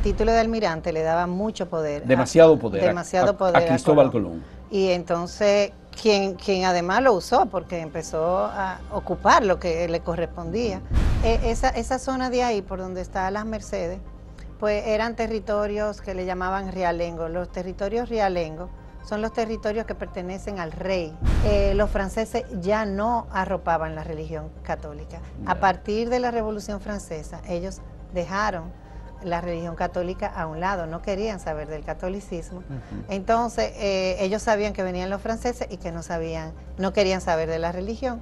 título de almirante le daba mucho poder. Demasiado poder. demasiado a, poder. A Cristóbal Colón. Y entonces, quien, quien además lo usó, porque empezó a ocupar lo que le correspondía. E, esa, esa zona de ahí, por donde está las Mercedes, pues eran territorios que le llamaban realengos. Los territorios realengos son los territorios que pertenecen al rey. Eh, los franceses ya no arropaban la religión católica. A partir de la Revolución Francesa, ellos dejaron la religión católica a un lado, no querían saber del catolicismo. Entonces, eh, ellos sabían que venían los franceses y que no sabían, no querían saber de la religión.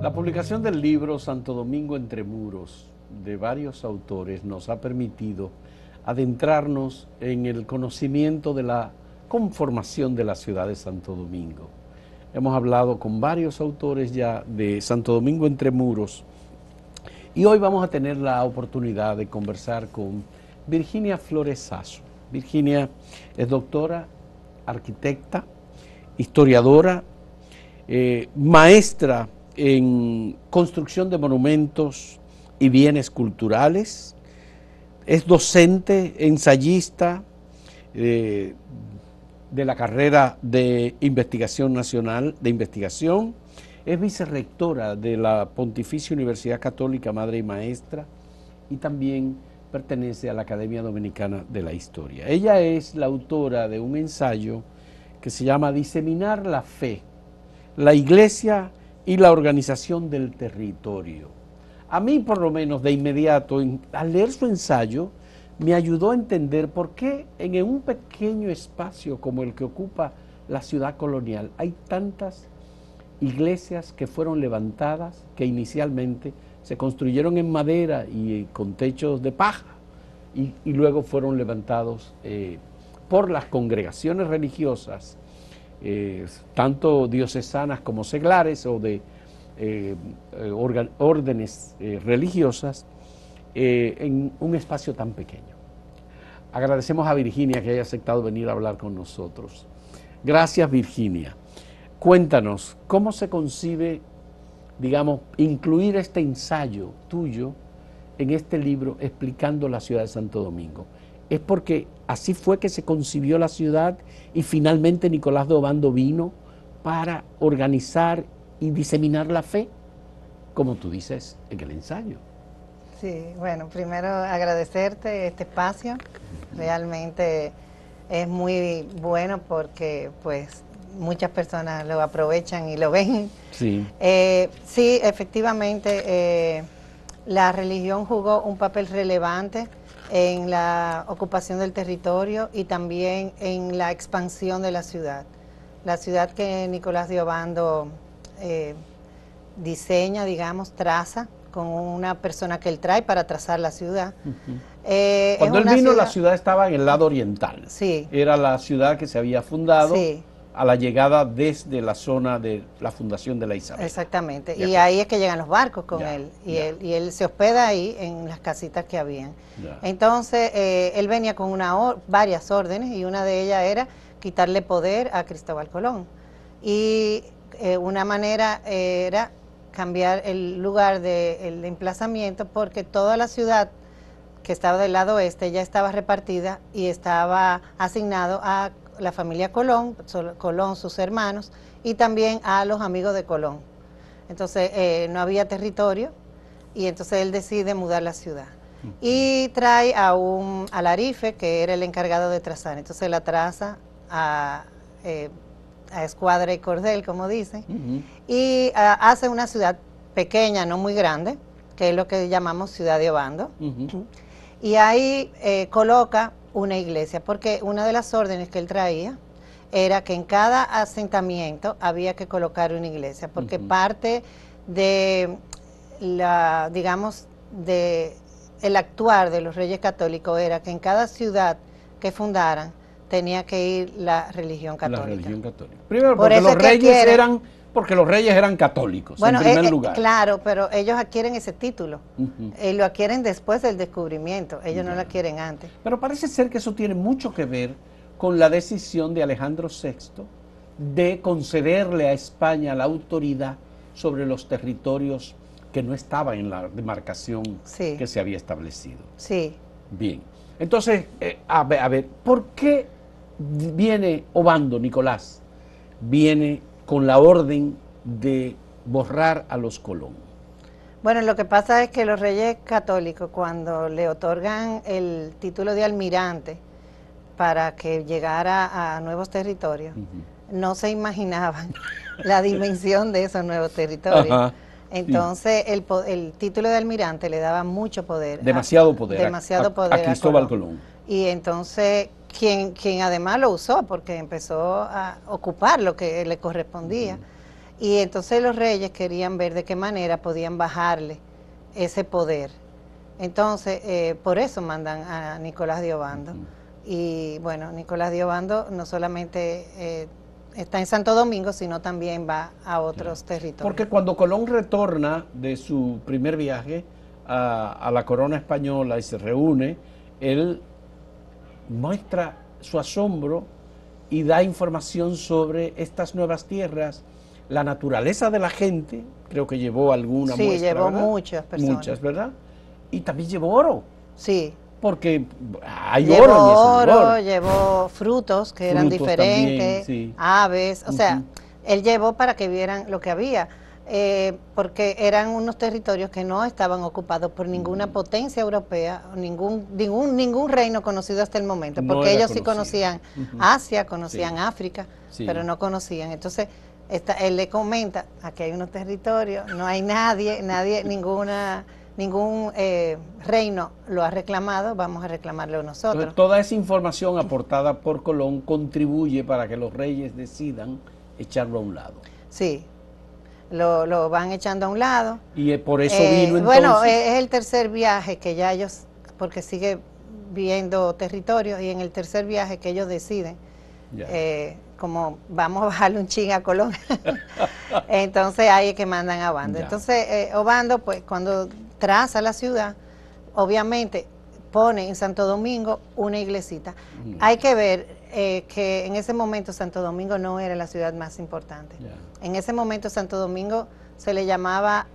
La publicación del libro Santo Domingo entre muros de varios autores nos ha permitido adentrarnos en el conocimiento de la conformación de la ciudad de Santo Domingo. Hemos hablado con varios autores ya de Santo Domingo entre muros y hoy vamos a tener la oportunidad de conversar con Virginia Flores Virginia es doctora, arquitecta, historiadora, eh, maestra en construcción de monumentos y bienes culturales, es docente, ensayista eh, de la carrera de investigación nacional, de investigación, es vicerrectora de la Pontificia Universidad Católica Madre y Maestra y también pertenece a la Academia Dominicana de la Historia. Ella es la autora de un ensayo que se llama Diseminar la Fe, la Iglesia y la organización del territorio. A mí, por lo menos, de inmediato, al leer su ensayo, me ayudó a entender por qué en un pequeño espacio como el que ocupa la ciudad colonial hay tantas iglesias que fueron levantadas, que inicialmente se construyeron en madera y con techos de paja, y, luego fueron levantados eh, por las congregaciones religiosas eh, tanto diocesanas como seglares o de eh, eh, órdenes religiosas en un espacio tan pequeño. Agradecemos a Virginia que haya aceptado venir a hablar con nosotros. Gracias Virginia. Cuéntanos, ¿cómo se concibe, digamos, incluir este ensayo tuyo en este libro explicando la ciudad de Santo Domingo? es porque así fue que se concibió la ciudad y finalmente Nicolás de Obando vino para organizar y diseminar la fe, como tú dices en el ensayo. Sí, bueno, primero agradecerte este espacio, realmente es muy bueno porque pues muchas personas lo aprovechan y lo ven. Sí, eh, sí efectivamente, eh, la religión jugó un papel relevante en la ocupación del territorio y también en la expansión de la ciudad. La ciudad que Nicolás de Obando eh, diseña, digamos, traza con una persona que él trae para trazar la ciudad. Eh, Cuando él vino, la ciudad estaba en el lado oriental. Sí. Era la ciudad que se había fundado. Sí a la llegada desde la zona de la fundación de la Isabel. Exactamente, y ahí es que llegan los barcos con él, y él, y él se hospeda ahí en las casitas que habían. Entonces, eh, él venía con una varias órdenes, y una de ellas era quitarle poder a Cristóbal Colón. Y eh, una manera era cambiar el lugar del de, emplazamiento, porque toda la ciudad que estaba del lado oeste ya estaba repartida y estaba asignado a la familia Colón, Colón, sus hermanos, y también a los amigos de Colón. Entonces eh, no había territorio y entonces él decide mudar la ciudad. Y trae a un Alarife, que era el encargado de trazar. Entonces la traza a, eh, escuadra y cordel, como dicen, y ah, hace una ciudad pequeña, no muy grande, que es lo que llamamos ciudad de Obando. Y ahí eh, coloca una iglesia, porque una de las órdenes que él traía era que en cada asentamiento había que colocar una iglesia, porque parte de la, digamos, de el actuar de los reyes católicos era que en cada ciudad que fundaran tenía que ir la religión católica. La religión católica. Primero, porque los reyes eran porque los reyes eran católicos, en primer eh, eh, lugar. Claro, pero ellos adquieren ese título. y lo adquieren después del descubrimiento. Ellos no lo adquieren antes. Pero parece ser que eso tiene mucho que ver con la decisión de Alejandro VI de concederle a España la autoridad sobre los territorios que no estaba en la demarcación que se había establecido. Sí. Bien. Entonces, eh, a, ver, a ver, ¿por qué viene Obando, Nicolás? Viene con la orden de borrar a los Colón. Bueno, lo que pasa es que los reyes católicos, cuando le otorgan el título de almirante para que llegara a nuevos territorios, no se imaginaban la dimensión de esos nuevos territorios. Entonces, el, el, título de almirante le daba mucho poder. Demasiado poder. Demasiado poder. A Cristóbal Colón. Y entonces, quien, quien además lo usó, porque empezó a ocupar lo que le correspondía. Y entonces los reyes querían ver de qué manera podían bajarle ese poder. Entonces, eh, por eso mandan a Nicolás de Obando. Y bueno, Nicolás de Obando no solamente eh, está en Santo Domingo, sino también va a otros territorios. Porque cuando Colón retorna de su primer viaje a, la corona española y se reúne, él muestra su asombro y da información sobre estas nuevas tierras, la naturaleza de la gente, creo que llevó alguna sí, llevó muchas personas. Muchas, ¿verdad? Y también llevó oro. Sí. Porque hay llevó oro, llevó frutos que eran diferentes, aves, o sea, él llevó para que vieran lo que había, eh, porque eran unos territorios que no estaban ocupados por ninguna potencia europea, ningún ningún ningún reino conocido hasta el momento, porque ellos sí conocían Asia, conocían África, pero no conocían. Entonces, él le comenta, aquí hay unos territorios, no hay nadie, nadie, ninguna ningún eh, reino lo ha reclamado, vamos a reclamarlo nosotros. toda esa información aportada por Colón contribuye para que los reyes decidan echarlo a un lado. Sí, lo, van echando a un lado. Y por eso vino eh, entonces... Bueno, es el tercer viaje que ya ellos, porque sigue viendo territorio, y en el tercer viaje que ellos deciden, eh, como vamos a bajarle un ching a Colón, entonces ahí es que mandan a Obando. Entonces, Obando, pues cuando traza la ciudad, obviamente pone en Santo Domingo una iglesita. Hay que ver eh, que en ese momento Santo Domingo no era la ciudad más importante. En ese momento Santo Domingo se le llamaba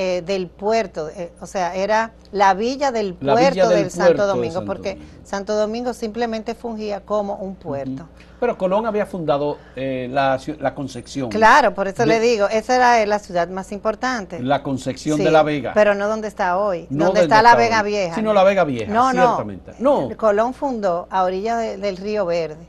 eh, del puerto, eh, o sea, era la villa del puerto del, Santo Domingo, porque Santo Domingo simplemente fungía como un puerto. Pero Colón había fundado eh, la, Concepción. Claro, por eso le digo, esa era la ciudad más importante. La Concepción de la Vega. Pero no donde está hoy, donde está la Vega Vieja. Sino la Vega Vieja, no, ciertamente. No, Colón fundó a orillas del Río Verde.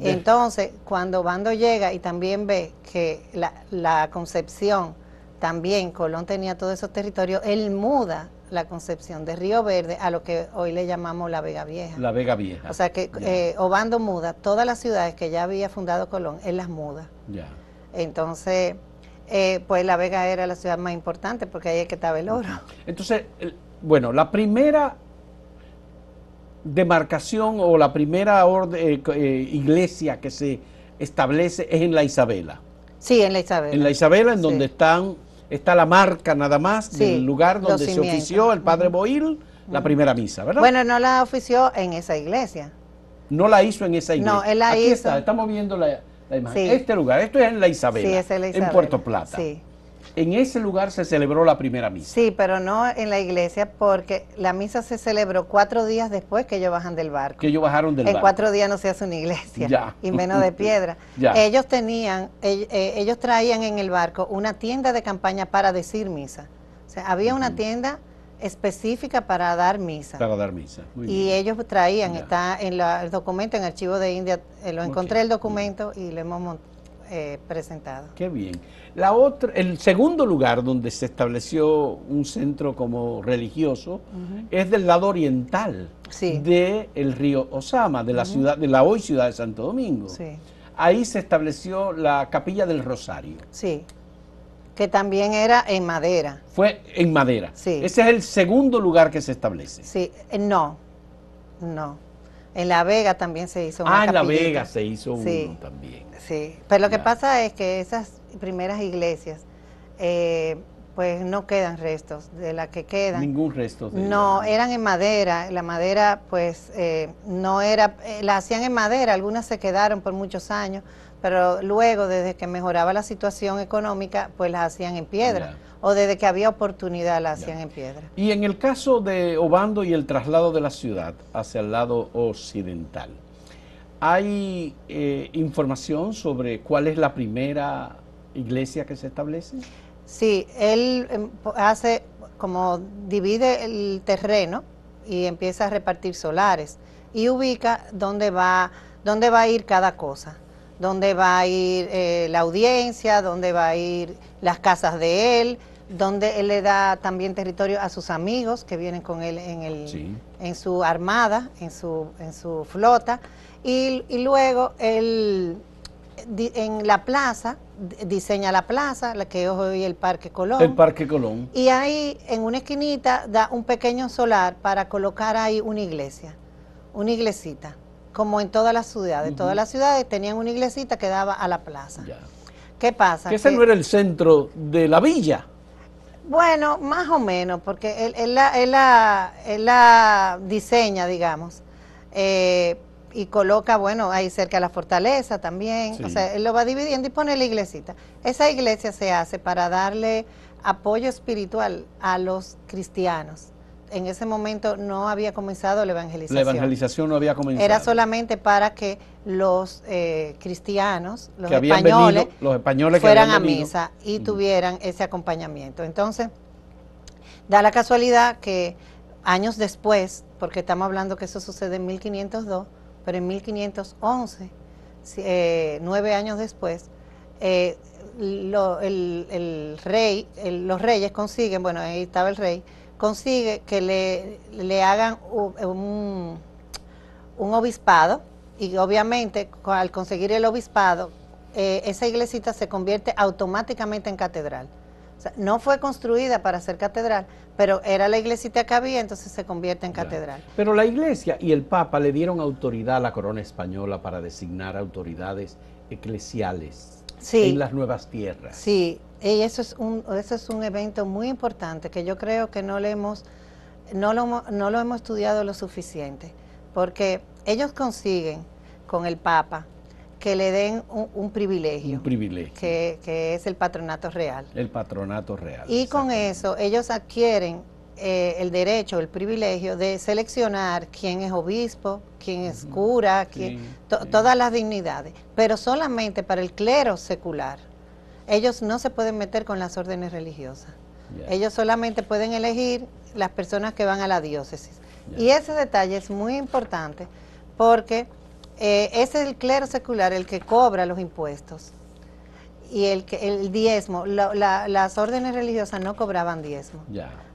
Entonces, cuando Bando llega y también ve que la, la Concepción también Colón tenía todos esos territorios, él muda la concepción de Río Verde a lo que hoy le llamamos la Vega Vieja. La Vega Vieja. O sea que eh, Obando muda todas las ciudades que ya había fundado Colón, él las muda. Ya. Entonces, eh, pues la Vega era la ciudad más importante porque ahí es que estaba el oro. Entonces, bueno, la primera demarcación o la primera eh, iglesia que se establece es en la Isabela. Sí, en la Isabela. En la Isabela, en donde están está la marca nada más del lugar donde se ofició el padre Boil la primera misa, ¿verdad? Bueno, no la ofició en esa iglesia. No la hizo en esa iglesia. No, él la Aquí hizo. Está, estamos viendo la, imagen. Este lugar, esto es en la Isabela, sí, es en, la Isabela. en Puerto Plata. Sí en ese lugar se celebró la primera misa. Sí, pero no en la iglesia porque la misa se celebró cuatro días después que ellos bajan del barco. Que ellos bajaron del en barco. En cuatro días no se hace una iglesia. Ya. Y menos de piedra. ya. Ellos tenían, eh, ellos traían en el barco una tienda de campaña para decir misa. O sea, había una tienda específica para dar misa. Para dar misa. y ellos traían, está en el documento, en el archivo de India, eh, lo encontré el documento y lo hemos eh, presentado. Qué bien. La otra, el segundo lugar donde se estableció un centro como religioso es del lado oriental del río Osama, de la ciudad, de la hoy ciudad de Santo Domingo. Ahí se estableció la capilla del Rosario. Sí. Que también era en madera. Fue en madera. Sí. Ese es el segundo lugar que se establece. Sí, eh, no, no. En La Vega también se hizo una Ah, en La Vega se hizo uno también. Sí, pero lo que pasa es que esas primeras iglesias, eh, pues no quedan restos de la que quedan. Ningún resto. no, eran en madera. La madera, pues, eh, no era, eh, la hacían en madera. Algunas se quedaron por muchos años, pero luego, desde que mejoraba la situación económica, pues las hacían en piedra o desde que había oportunidad la hacían en piedra. Y en el caso de Obando y el traslado de la ciudad hacia el lado occidental, ¿hay eh, información sobre cuál es la primera iglesia que se establece? Sí, él em, hace como divide el terreno y empieza a repartir solares y ubica dónde va, dónde va a ir cada cosa, dónde va a ir eh, la audiencia, dónde va a ir las casas de él, donde él le da también territorio a sus amigos que vienen con él en, el, en su armada, en su, en su flota, y, luego él en la plaza, diseña la plaza, la que es hoy el Parque Colón. El Parque Colón. Y ahí en una esquinita da un pequeño solar para colocar ahí una iglesia, una iglesita, como en todas las ciudades. Todas las ciudades tenían una iglesita que daba a la plaza. ¿Qué pasa? Que ese no era el centro de la villa. Bueno, más o menos, porque él, la, diseña, digamos, eh, y coloca, bueno, ahí cerca la fortaleza también, o sea, él lo va dividiendo y pone la iglesita. Esa iglesia se hace para darle apoyo espiritual a los cristianos. En ese momento no había comenzado la evangelización. La evangelización no había comenzado. Era solamente para que los eh, cristianos, los españoles, los españoles fueran a misa y tuvieran ese acompañamiento. Entonces, da la casualidad que años después, porque estamos hablando que eso sucede en 1502, pero en 1511, eh, nueve años después, eh, el, rey, los reyes consiguen, bueno, ahí estaba el rey, consigue que le, le hagan un, un obispado y obviamente al conseguir el obispado, eh, esa iglesita se convierte automáticamente en catedral. O sea, no fue construida para ser catedral, pero era la iglesita que había, entonces se convierte en catedral. Pero la iglesia y el papa le dieron autoridad a la corona española para designar autoridades eclesiales en las nuevas tierras. Sí, y eso es un, eso es un evento muy importante que yo creo que no, le hemos, no, lo, no lo hemos estudiado lo suficiente, porque ellos consiguen con el Papa que le den un, privilegio. Un privilegio. Que, es el patronato real. El patronato real. Y con eso ellos adquieren eh, el derecho, el privilegio de seleccionar quién es obispo, quién es cura, quién, todas las dignidades, pero solamente para el clero secular. Ellos no se pueden meter con las órdenes religiosas. Ellos solamente pueden elegir las personas que van a la diócesis. Y ese detalle es muy importante porque eh, es el clero secular el que cobra los impuestos y el, el diezmo. las órdenes religiosas no cobraban diezmo.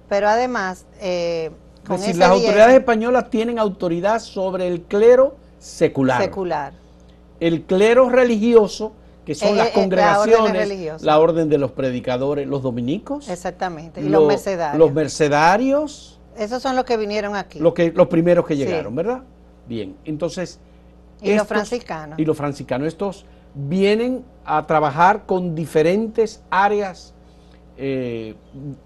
Pero además... Eh, con las autoridades españolas tienen autoridad sobre el clero secular. Secular. El clero religioso, que son las congregaciones, la orden, de los predicadores, los dominicos. Exactamente. Y los, mercedarios. Los mercedarios. Esos son los que vinieron aquí. Los, que, los primeros que llegaron, ¿verdad? Bien, entonces... Y los franciscanos. Y los franciscanos, estos vienen a trabajar con diferentes áreas eh,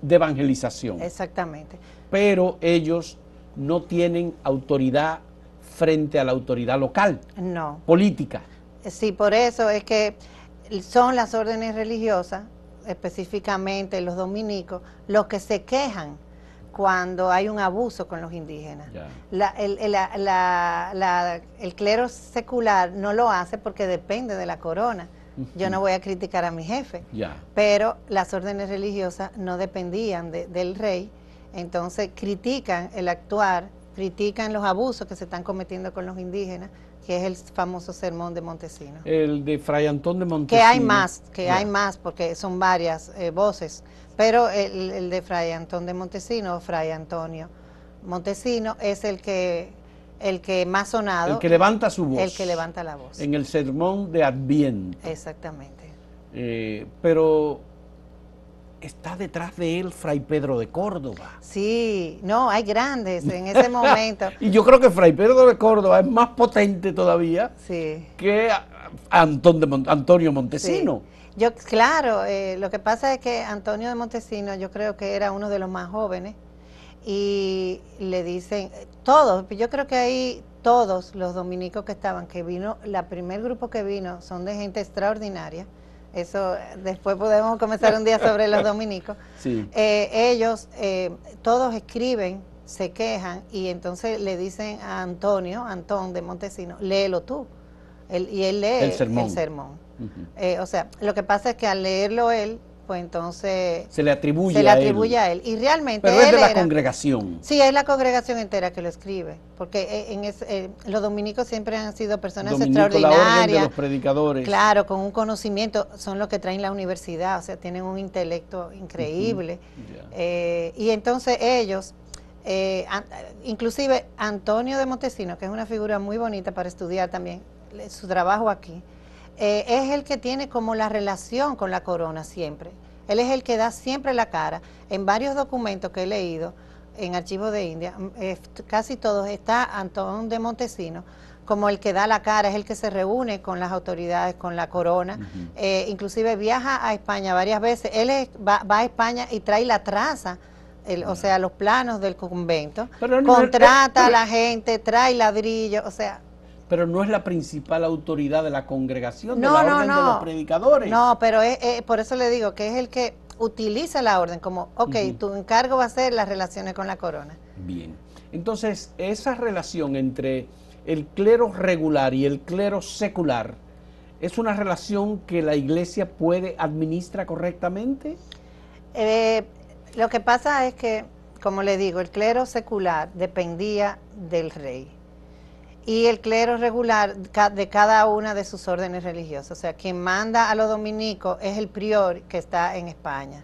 de evangelización. Exactamente. Pero ellos no tienen autoridad frente a la autoridad local. No. Política. Sí, por eso es que son las órdenes religiosas, específicamente los dominicos, los que se quejan cuando hay un abuso con los indígenas. el, clero secular no lo hace porque depende de la corona. Yo no voy a criticar a mi jefe, pero las órdenes religiosas no dependían del rey, entonces critican el actuar, critican los abusos que se están cometiendo con los indígenas, que es el famoso sermón de Montesino. El de Fray Antón de Montesino. Que hay más, que hay más, porque son varias eh, voces pero el, de Fray Antón de Montesino, Fray Antonio Montesino, es el que, el que más sonado. El que levanta su voz. El que levanta la voz. En el sermón de Adviento. Exactamente. Eh, pero está detrás de él Fray Pedro de Córdoba. Sí, no, hay grandes en ese momento. y yo creo que Fray Pedro de Córdoba es más potente todavía que Antón de Antonio Montesino. Yo, claro, eh, lo que pasa es que Antonio de Montesino yo creo que era uno de los más jóvenes y le dicen, todos, yo creo que ahí todos los dominicos que estaban, que vino, la primer grupo que vino son de gente extraordinaria, eso después podemos comenzar un día sobre los dominicos. Sí. Eh, ellos eh, todos escriben, se quejan y entonces le dicen a Antonio, Antón de Montesino, léelo tú. y él lee el sermón. Eh, o sea, lo que pasa es que al leerlo él, pues entonces se le atribuye, se le atribuye a, él. Y realmente Pero es de la congregación. Sí, es la congregación entera que lo escribe, porque eh, eh, los dominicos siempre han sido personas extraordinarias. los predicadores. Claro, con un conocimiento, son los que traen la universidad, o sea, tienen un intelecto increíble. y entonces ellos, inclusive Antonio de Montesino, que es una figura muy bonita para estudiar también, su trabajo aquí, eh, es el que tiene como la relación con la corona siempre. Él es el que da siempre la cara. En varios documentos que he leído en Archivos de India, eh, casi todos está Antón de Montesino como el que da la cara, es el que se reúne con las autoridades, con la corona, eh, inclusive viaja a España varias veces. Él va, a España y trae la traza. o sea, los planos del convento, contrata a la gente, trae ladrillo, o sea, pero no es la principal autoridad de la congregación, de la orden de los predicadores. No, pero es, por eso le digo que es el que utiliza la orden como, ok, tu encargo va a ser las relaciones con la corona. Bien, entonces esa relación entre el clero regular y el clero secular, ¿es una relación que la iglesia puede administrar correctamente? Eh, lo que pasa es que, como le digo, el clero secular dependía del rey y el clero regular de cada una de sus órdenes religiosas. O sea, quien manda a los dominicos es el prior que está en España.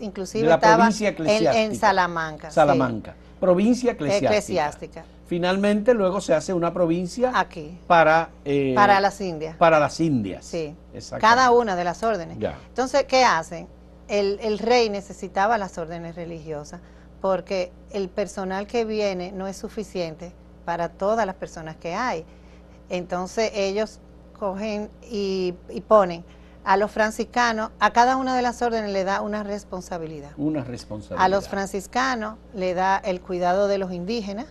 inclusive estaba en, Salamanca. Salamanca, provincia eclesiástica. Finalmente luego se hace una provincia aquí para eh, para las Indias. Para las Indias. Sí. Cada una de las órdenes. Entonces, ¿qué hacen? El, el rey necesitaba las órdenes religiosas porque el personal que viene no es suficiente para todas las personas que hay. Entonces ellos cogen y, ponen a los franciscanos, a cada una de las órdenes le da una responsabilidad. Una responsabilidad. A los franciscanos le da el cuidado de los indígenas.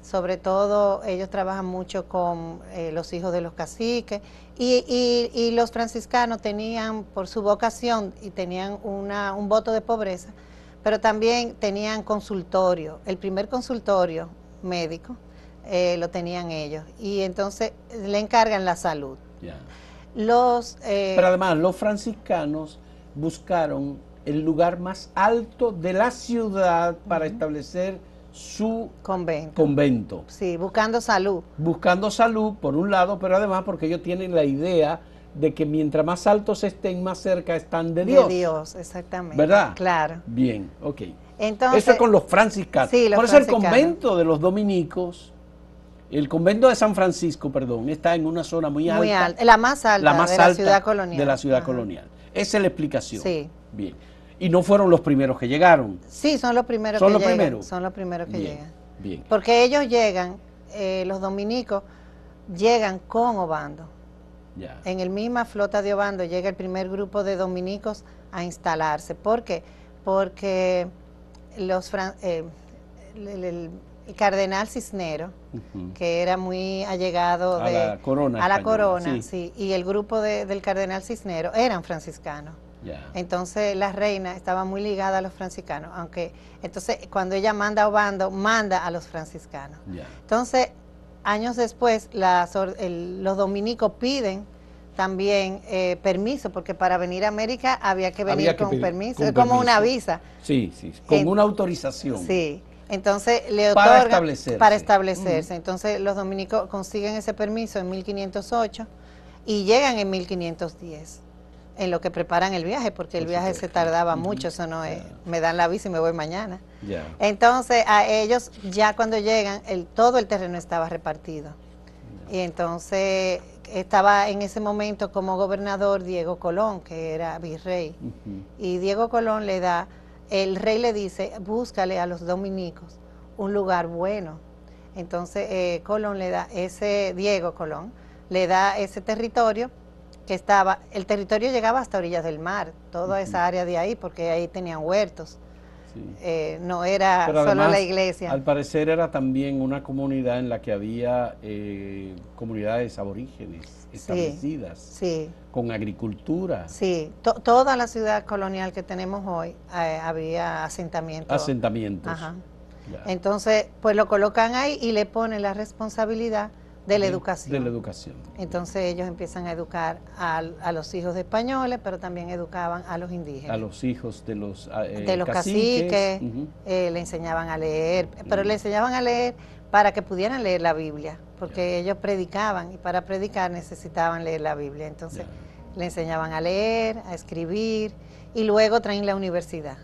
Sobre todo ellos trabajan mucho con eh, los hijos de los caciques y, y, los franciscanos tenían por su vocación y tenían una, un voto de pobreza, pero también tenían consultorio. El primer consultorio médico, eh, lo tenían ellos. Y entonces le encargan la salud. Los, eh, Pero además los franciscanos buscaron el lugar más alto de la ciudad para establecer su convento. convento. Sí, buscando salud. Buscando salud, por un lado, pero además porque ellos tienen la idea de que mientras más altos estén, más cerca están de Dios. De Dios, exactamente. ¿Verdad? Claro. Bien, ok. Eso es con los franciscanos. Por eso el convento de los dominicos, el convento de San Francisco, perdón, está en una zona muy alta. Muy alta, la más alta, de, la ciudad colonial. de la ciudad colonial. Esa es la explicación. Sí. Bien. Y no fueron los primeros que llegaron. Sí, son los primeros ¿Son que los llegan. Primeros? Son los primeros que llegan. Bien. Porque ellos llegan, eh, los dominicos, llegan con Obando. En el misma flota de Obando llega el primer grupo de dominicos a instalarse. ¿Por qué? Porque los eh, el, cardenal Cisnero, que era muy allegado a la corona, a la corona sí. y el grupo del cardenal Cisnero eran franciscanos. Entonces la reina estaba muy ligada a los franciscanos, aunque entonces cuando ella manda a Obando, manda a los franciscanos. Entonces, años después, los dominicos piden también eh, permiso, porque para venir a América había que venir con, permiso, es como una visa. Sí, sí, con una autorización. Sí, entonces le otorga para establecerse. Para establecerse. Entonces los dominicos consiguen ese permiso en 1508 y llegan en 1510 en lo que preparan el viaje, porque el viaje se tardaba mucho, eso no es, me dan la visa y me voy mañana. Entonces a ellos ya cuando llegan, el, todo el terreno estaba repartido. Y entonces estaba en ese momento como gobernador Diego Colón, que era virrey. Y Diego Colón le da, el rey le dice, búscale a los dominicos un lugar bueno. Entonces eh, Colón le da ese, Diego Colón, le da ese territorio que estaba, el territorio llegaba hasta orillas del mar, toda esa área de ahí, porque ahí tenían huertos. eh, no era solo la iglesia. Al parecer era también una comunidad en la que había eh, comunidades aborígenes establecidas, sí, con agricultura. Sí, toda la ciudad colonial que tenemos hoy eh, había asentamientos. Asentamientos. Entonces, pues lo colocan ahí y le ponen la responsabilidad de la educación. De la educación. Entonces ellos empiezan a educar a, los hijos de españoles, pero también educaban a los indígenas. A los hijos de los ah, eh, De los caciques, eh, le enseñaban a leer, pero le enseñaban a leer para que pudieran leer la Biblia, porque ellos predicaban y para predicar necesitaban leer la Biblia. Entonces le enseñaban a leer, a escribir y luego traen la universidad.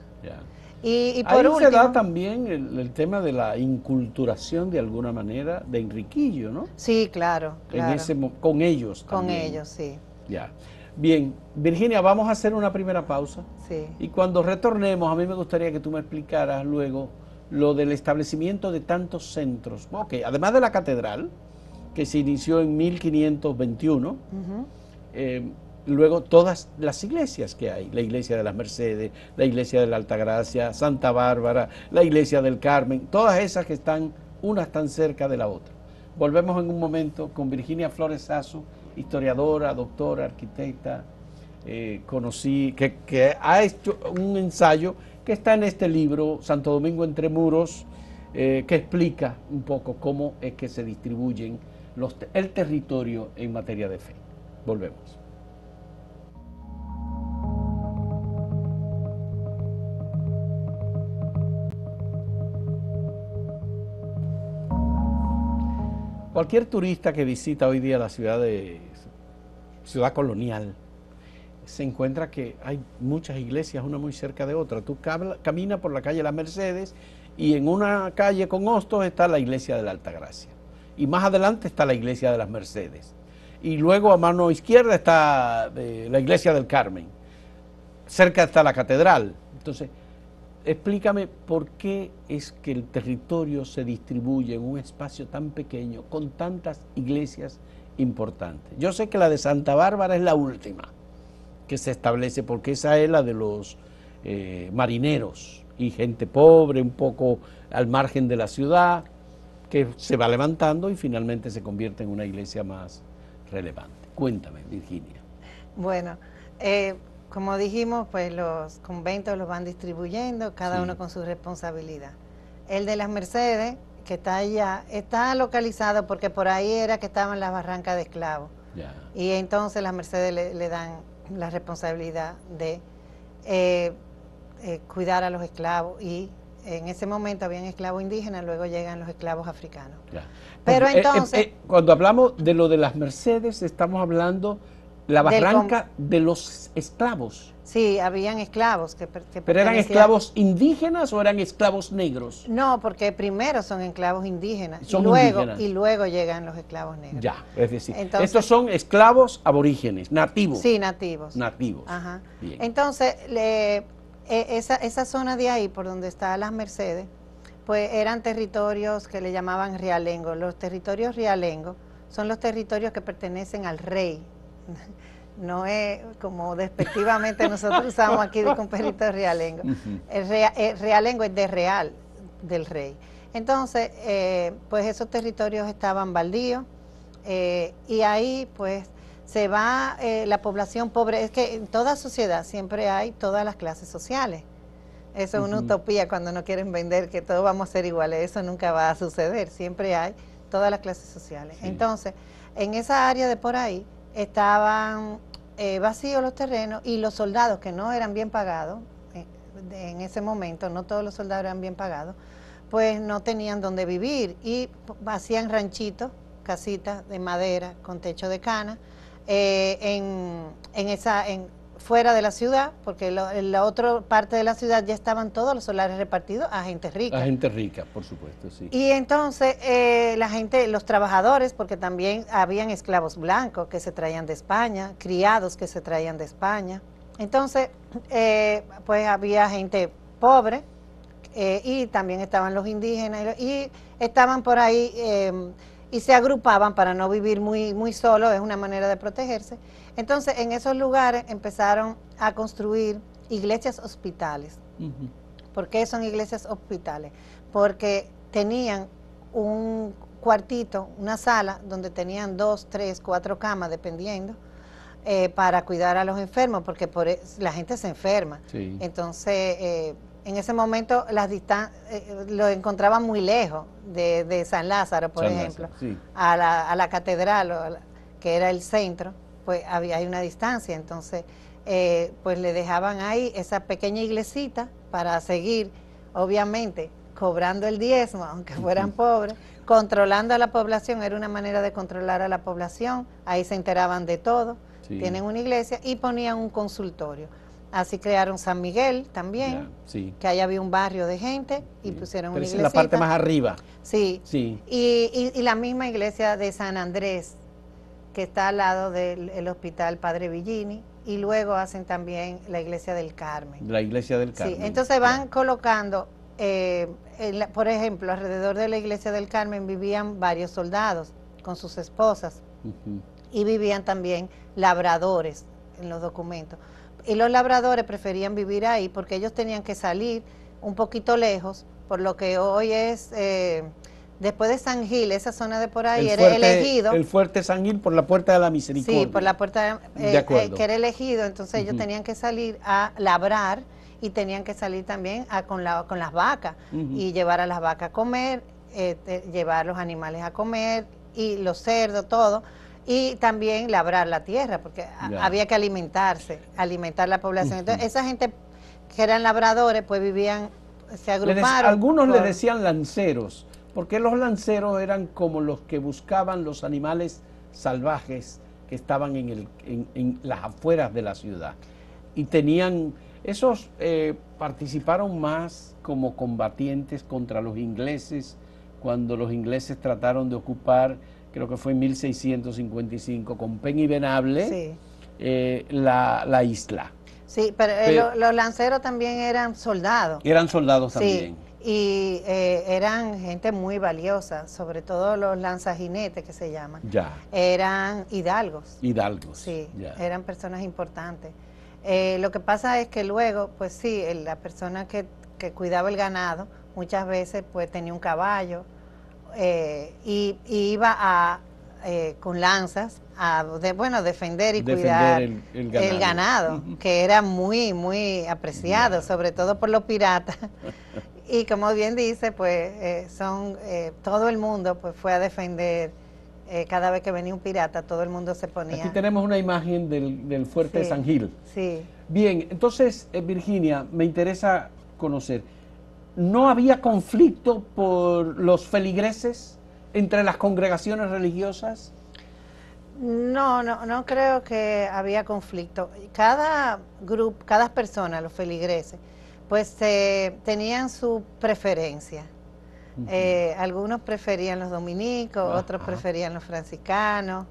Y, por Ahí se da también el, tema de la inculturación de alguna manera de Enriquillo, ¿no? Sí, claro. con ellos. Con ellos, sí. Ya. Bien, Virginia, vamos a hacer una primera pausa. Sí. Y cuando retornemos, a mí me gustaría que tú me explicaras luego lo del establecimiento de tantos centros. Ok, además de la catedral, que se inició en 1521, luego todas las iglesias que hay, la iglesia de las Mercedes, la iglesia de la Altagracia, Santa Bárbara, la iglesia del Carmen, todas esas que están, unas tan cerca de la otra. Volvemos en un momento con Virginia Flores Sazo, historiadora, doctora, arquitecta, eh, conocí, que, ha hecho un ensayo que está en este libro, Santo Domingo entre Muros, eh, que explica un poco cómo es que se distribuyen los, el territorio en materia de fe. Volvemos. Cualquier turista que visita hoy día la ciudad de ciudad colonial se encuentra que hay muchas iglesias, una muy cerca de otra. Tú caminas por la calle Las Mercedes y en una calle con hostos está la iglesia de la Altagracia. Y más adelante está la iglesia de las Mercedes. Y luego a mano izquierda está eh, la iglesia del Carmen. Cerca está la catedral. Entonces, explícame por qué es que el territorio se distribuye en un espacio tan pequeño con tantas iglesias importantes. Yo sé que la de Santa Bárbara es la última que se establece porque esa es la de los eh, marineros y gente pobre, un poco al margen de la ciudad, que se va levantando y finalmente se convierte en una iglesia más relevante. Cuéntame, Virginia. Bueno, eh, como dijimos, pues los conventos los van distribuyendo, cada uno con su responsabilidad. El de las Mercedes, que está allá, está localizado porque por ahí era que estaban las barrancas de esclavos. Y entonces las Mercedes le, dan la responsabilidad de eh, eh, cuidar a los esclavos y en ese momento habían esclavos indígenas, luego llegan los esclavos africanos. Pero eh, entonces... cuando hablamos de lo de las Mercedes, estamos hablando la barranca de los esclavos. Sí, habían esclavos. Que, ¿Pero eran esclavos indígenas o eran esclavos negros? No, porque primero son esclavos indígenas y, luego, y luego llegan los esclavos negros. Ya, es decir, estos son esclavos aborígenes, nativos. Sí, nativos. Nativos. Ajá. Entonces, e, esa, esa zona de ahí, por donde está las Mercedes, pues eran territorios que le llamaban realengo. Los territorios realengo son los territorios que pertenecen al rey no es como despectivamente nosotros usamos aquí de un perrito realengo. El, realengo es de real, del rey. Entonces, eh, pues esos territorios estaban baldíos eh, y ahí pues se va eh, la población pobre. Es que en toda sociedad siempre hay todas las clases sociales. Eso es una utopía cuando no quieren vender que todos vamos a ser iguales. Eso nunca va a suceder. Siempre hay todas las clases sociales. Entonces, en esa área de por ahí, estaban eh, vacíos los terrenos y los soldados que no eran bien pagados, eh, en ese momento no todos los soldados eran bien pagados, pues no tenían donde vivir y hacían ranchitos, casitas de madera con techo de cana, eh, en, en, esa, en, fuera de la ciudad, porque en la otra parte de la ciudad ya estaban todos los solares repartidos a gente rica. A gente rica, por supuesto, sí. Y entonces eh, la gente, los trabajadores, porque también habían esclavos blancos que se traían de España, criados que se traían de España. Entonces, eh, pues había gente pobre eh, y también estaban los indígenas y, estaban por ahí y se agrupaban para no vivir muy, muy solos, es una manera de protegerse. Entonces, en esos lugares empezaron a construir iglesias hospitales. ¿Por qué son iglesias hospitales? Porque tenían un cuartito, una sala donde tenían dos, tres, cuatro camas, dependiendo, eh, para cuidar a los enfermos, porque por, e, la gente se enferma. Entonces, eh, en ese momento las eh, lo encontraban muy lejos de, San Lázaro, por ejemplo, a, la, a, la, catedral, que era el centro, pues había hay una distancia. Entonces, pues le dejaban ahí esa pequeña iglesita para seguir, obviamente, cobrando el diezmo, aunque fueran pobres, controlando a la población, era una manera de controlar a la población, ahí se enteraban de todo, tienen una iglesia y ponían un consultorio. Así crearon San Miguel también, que ahí había un barrio de gente y pusieron una iglesia. la parte más arriba. Sí. sí. Y, la misma iglesia de San Andrés, que está al lado del hospital Padre Villini, y luego hacen también la iglesia del Carmen. La iglesia del Carmen. Sí, entonces van colocando eh, por ejemplo, alrededor de la iglesia del Carmen vivían varios soldados con sus esposas y vivían también labradores en los documentos. Y los labradores preferían vivir ahí porque ellos tenían que salir un poquito lejos, por lo que hoy es, eh, después de San Gil, esa zona de por ahí, era elegido. El fuerte San Gil por la puerta de la misericordia. Sí, por la puerta, de eh, eh, que era elegido, entonces ellos tenían que salir a labrar y tenían que salir también con, la, con las vacas y llevar a las vacas a comer, eh, llevar los animales a comer y los cerdos, todo. Y también labrar la tierra, porque había que alimentarse, alimentar la población. Entonces, esa gente que eran labradores, pues vivían, se agruparon. algunos le decían lanceros, porque los lanceros eran como los que buscaban los animales salvajes que estaban en, el, en las afueras de la ciudad. Y tenían esos eh, participaron más como combatientes contra los ingleses cuando los ingleses trataron de ocupar, creo que fue en 1655, con Penny eh, la, isla. Sí, pero, eh, los lanceros también eran soldados. Eran soldados también. Y eran gente muy valiosa, sobre todo los lanzajinetes que se llaman. Ya. Eran hidalgos. Hidalgos. Sí, eran personas importantes. Eh, lo que pasa es que luego, pues sí, la persona que, cuidaba el ganado muchas veces pues tenía un caballo eh, y, iba a, eh, con lanzas a, de, bueno, defender y cuidar el, ganado, que era muy, muy apreciado, sobre todo por los piratas. y como bien dice, pues son todo el mundo pues fue a defender eh, cada vez que venía un pirata, todo el mundo se ponía. Aquí tenemos una imagen del, fuerte de San Gil. Sí. Bien, entonces, eh, Virginia, me interesa conocer, ¿no había conflicto por los feligreses entre las congregaciones religiosas? No, no, no creo que había conflicto. Cada grupo, cada persona, los feligreses, pues eh, tenían su preferencia. Eh, algunos preferían los dominicos, otros preferían los franciscanos,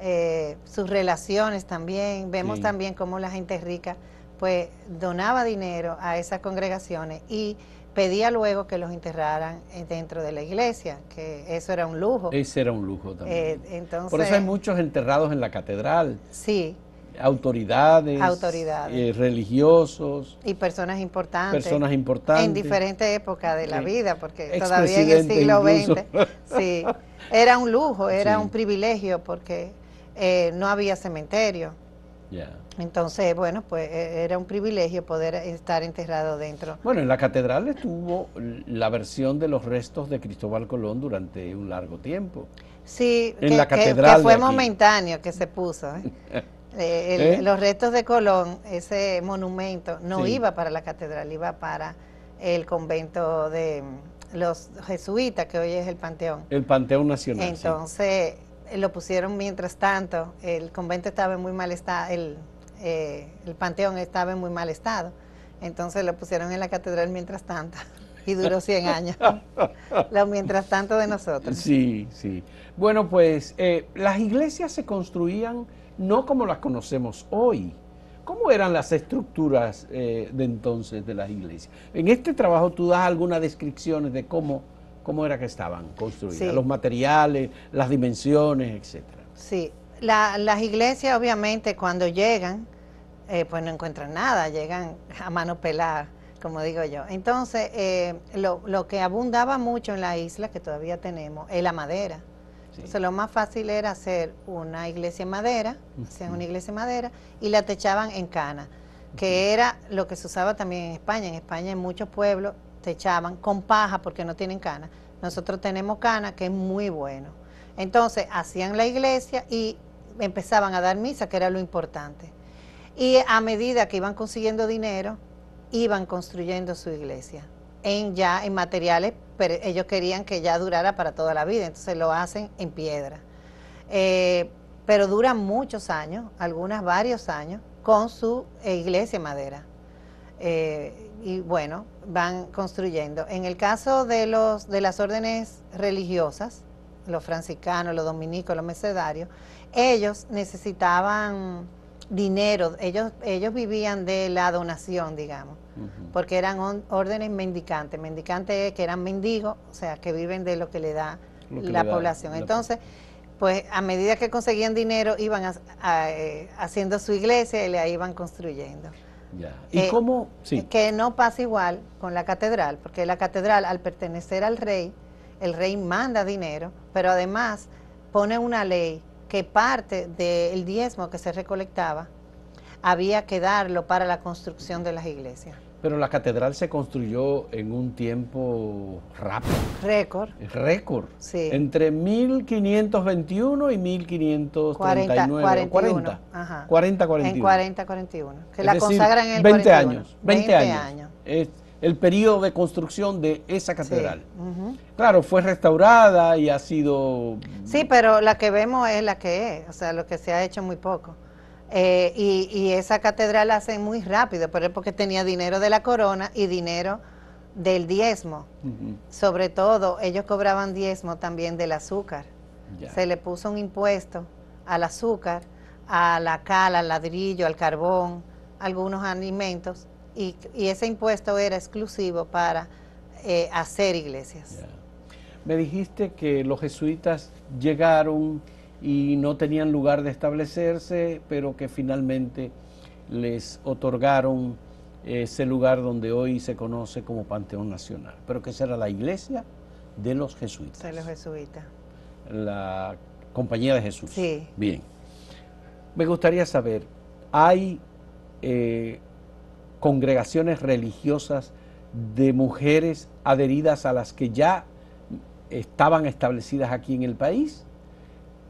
eh, sus relaciones también. Vemos también cómo la gente rica pues donaba dinero a esas congregaciones y pedía luego que los enterraran dentro de la iglesia, que eso era un lujo. Ese era un lujo también. Eh, Por eso hay muchos enterrados en la catedral. Sí, autoridades, autoridades. Eh, religiosos y personas importantes, personas importantes en diferentes épocas de la vida, porque todavía en el siglo XX, sí, era un lujo, era un privilegio, porque eh, no había cementerio. Entonces, bueno, pues e, era un privilegio poder estar enterrado dentro. Bueno, en la catedral estuvo la versión de los restos de Cristóbal Colón durante un largo tiempo. Sí, en que, la catedral que, fue momentáneo que se puso. ¿eh? Eh, ¿Eh? Los restos de Colón, ese monumento, no iba para la catedral, iba para el convento de los jesuitas, que hoy es el Panteón. El Panteón Nacional. Entonces lo pusieron mientras tanto, el convento estaba en muy mal estado, el, eh, el Panteón estaba en muy mal estado, entonces lo pusieron en la catedral mientras tanto y duró 100 años. lo mientras tanto de nosotros. Sí, sí. Bueno, pues las iglesias se construían no como las conocemos hoy. ¿Cómo eran las estructuras eh, de entonces de las iglesias? En este trabajo tú das algunas descripciones de cómo, cómo era que estaban construidas, los materiales, las dimensiones, etcétera. Sí, las iglesias obviamente cuando llegan, eh, pues no encuentran nada, llegan a mano pelada. como digo yo. Entonces, eh, lo, que abundaba mucho en la isla, que todavía tenemos, es la madera. Entonces, lo más fácil era hacer una iglesia en madera, hacían una iglesia en madera y la techaban en cana, que era lo que se usaba también en España. En España, en muchos pueblos, techaban con paja porque no tienen cana. Nosotros tenemos cana, que es muy bueno. Entonces, hacían la iglesia y empezaban a dar misa, que era lo importante. Y a medida que iban consiguiendo dinero, iban construyendo su iglesia en ya en materiales, pero ellos querían que ya durara para toda la vida, entonces lo hacen en piedra. Eh, pero duran muchos años, algunas varios años, con su iglesia en madera. Eh, y bueno, van construyendo. En el caso de los de las órdenes religiosas, los franciscanos, los dominicos, los mercedarios, ellos necesitaban dinero, ellos, ellos vivían de la donación, digamos, porque eran órdenes mendicantes, mendicantes que eran mendigos, o sea, que viven de lo que le da la población. Entonces, pues a medida que conseguían dinero, iban eh, haciendo su iglesia y la iban construyendo. ¿Y eh, cómo? Sí. Que no pasa igual con la catedral, porque la catedral, al pertenecer al rey, el rey manda dinero, pero además pone una ley que parte del diezmo que se recolectaba había que darlo para la construcción de las iglesias. Pero la catedral se construyó en un tiempo rápido. Récord. Récord. Sí. Entre 1521 y 1539. 40. 40. Ajá. 40, 41. En 40, 41. Que la consagran en el 20 años. 20, años. Es el periodo de construcción de esa catedral. Claro, fue restaurada y ha sido... Sí, pero la que vemos es la que es, o sea, lo que se ha hecho muy poco. Eh, y, esa catedral la hacen muy rápido, pero es porque tenía dinero de la corona y dinero del diezmo. Sobre todo, ellos cobraban diezmo también del azúcar. Se le puso un impuesto al azúcar, a la cal, al ladrillo, al carbón, algunos alimentos y, ese impuesto era exclusivo para eh, hacer iglesias. Me dijiste que los jesuitas llegaron y no tenían lugar de establecerse, pero que finalmente les otorgaron ese lugar donde hoy se conoce como Panteón Nacional, pero que esa era la iglesia de los jesuitas. De los jesuitas. La Compañía de Jesús. Sí. Bien. Me gustaría saber, ¿hay eh, congregaciones religiosas de mujeres adheridas a las que ya estaban establecidas aquí en el país,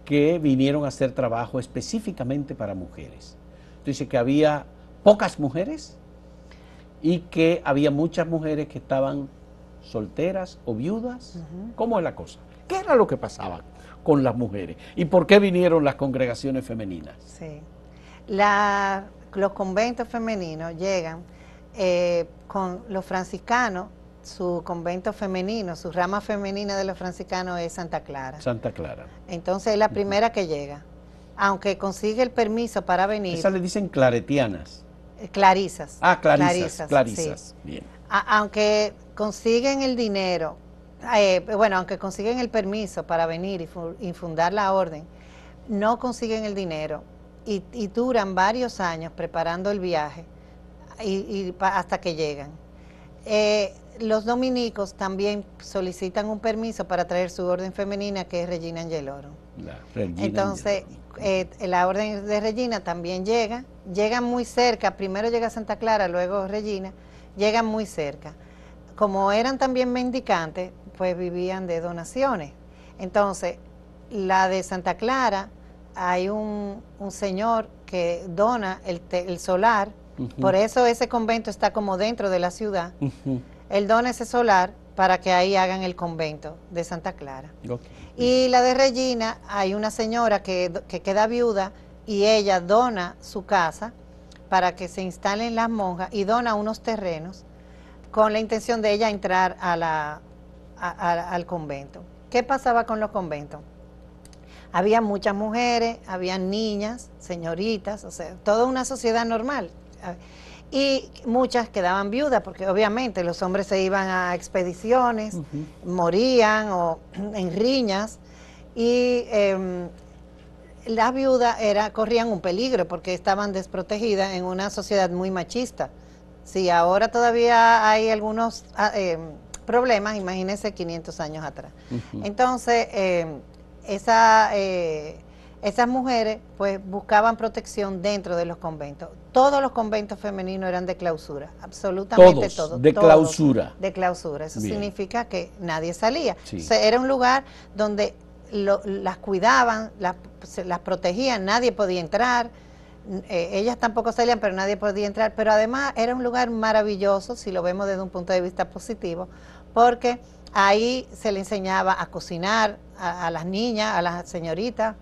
que vinieron a hacer trabajo específicamente para mujeres. Dice que había pocas mujeres y que había muchas mujeres que estaban solteras o viudas. ¿Cómo es la cosa? ¿Qué era lo que pasaba con las mujeres? ¿Y por qué vinieron las congregaciones femeninas? Sí. La, los conventos femeninos llegan eh, con los franciscanos, su convento femenino, su rama femenina de los franciscanos es Santa Clara. Santa Clara. Entonces es la primera que llega. Aunque consigue el permiso para venir. Esas le dicen claretianas. Eh, clarisas. Ah, clarisas. Clarisas. Bien. aunque consiguen el dinero, eh, bueno, aunque consiguen el permiso para venir y, fundar la orden, no consiguen el dinero y, y duran varios años preparando el viaje y, hasta que llegan. Eh, los dominicos también solicitan un permiso para traer su orden femenina, que es Regina Angeloro. Entonces, eh, la orden de Regina también llega, llegan muy cerca, primero llega Santa Clara, luego Regina, llegan muy cerca. Como eran también mendicantes, pues vivían de donaciones. Entonces, la de Santa Clara, hay un, señor que dona el, el solar, por eso ese convento está como dentro de la ciudad. Él dona ese solar para que ahí hagan el convento de Santa Clara. Y la de Regina, hay una señora que, queda viuda y ella dona su casa para que se instalen las monjas y dona unos terrenos con la intención de ella entrar a la, al convento. ¿Qué pasaba con los conventos? Había muchas mujeres, había niñas, señoritas, o sea, toda una sociedad normal, y muchas quedaban viudas porque obviamente los hombres se iban a expediciones, morían o en riñas. Y eh, las viudas era, corrían un peligro porque estaban desprotegidas en una sociedad muy machista. Sí, ahora todavía hay algunos ah, eh, problemas, imagínense 500 años atrás. Entonces, eh, esa, eh, esas mujeres pues buscaban protección dentro de los conventos. Todos los conventos femeninos eran de clausura, absolutamente todos. de clausura. De clausura, eso significa que nadie salía. era un lugar donde las cuidaban, las, las protegían, nadie podía entrar eh, ellas tampoco salían, pero nadie podía entrar. Pero además era un lugar maravilloso, si lo vemos desde un punto de vista positivo, porque ahí se le enseñaba a cocinar a, las niñas, a las señoritas,